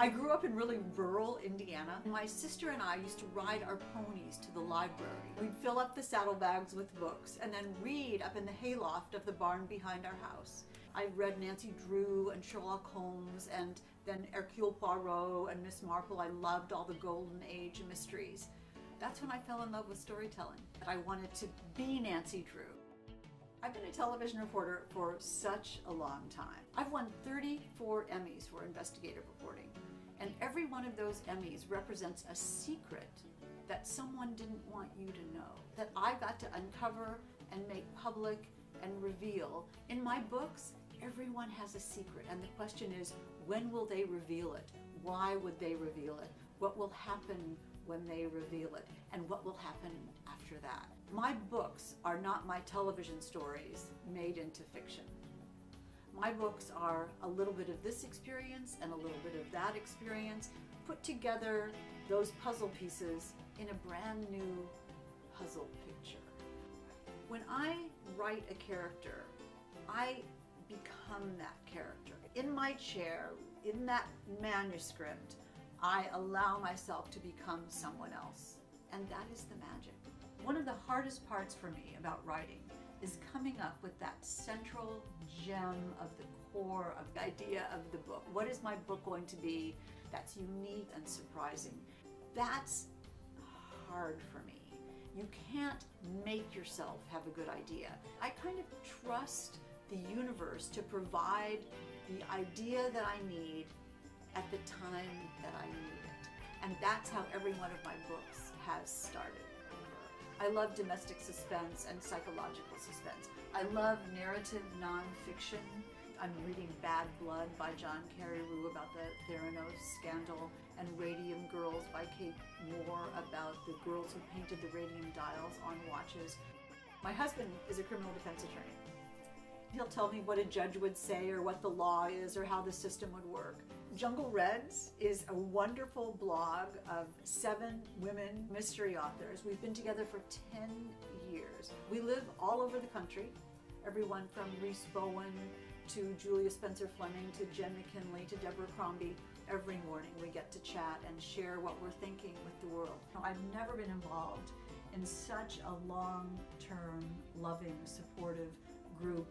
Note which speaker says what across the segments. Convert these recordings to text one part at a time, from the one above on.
Speaker 1: I grew up in really rural Indiana. My sister and I used to ride our ponies to the library. We'd fill up the saddlebags with books and then read up in the hayloft of the barn behind our house. I read Nancy Drew and Sherlock Holmes and then Hercule Poirot and Miss Marple. I loved all the golden age mysteries. That's when I fell in love with storytelling. I wanted to be Nancy Drew. I've been a television reporter for such a long time. I've won 34 Emmys for investigative reporting, and every one of those Emmys represents a secret that someone didn't want you to know, that I got to uncover and make public and reveal. In my books, everyone has a secret, and the question is, when will they reveal it? Why would they reveal it? What will happen when they reveal it and what will happen after that. My books are not my television stories made into fiction. My books are a little bit of this experience and a little bit of that experience, put together those puzzle pieces in a brand new puzzle picture. When I write a character, I become that character. In my chair, in that manuscript, I allow myself to become someone else. And that is the magic. One of the hardest parts for me about writing is coming up with that central gem of the core of the idea of the book. What is my book going to be that's unique and surprising? That's hard for me. You can't make yourself have a good idea. I kind of trust the universe to provide the idea that I need at the time that I need it. And that's how every one of my books has started. I love domestic suspense and psychological suspense. I love narrative nonfiction. I'm reading Bad Blood by John Carreyrou about the Theranos scandal and Radium Girls by Kate Moore about the girls who painted the radium dials on watches. My husband is a criminal defense attorney. He'll tell me what a judge would say or what the law is or how the system would work. Jungle Reds is a wonderful blog of seven women mystery authors. We've been together for 10 years. We live all over the country, everyone from Rhys Bowen to Julia Spencer Fleming to Jenn McKinlay to Deborah Crombie. Every morning we get to chat and share what we're thinking with the world. I've never been involved in such a long-term, loving, supportive group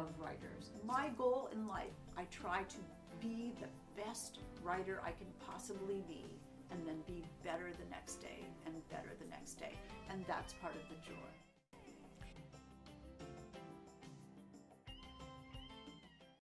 Speaker 1: of writers. My goal in life, I try to be the best writer I can possibly be and then be better the next day and better the next day. And that's part of the joy.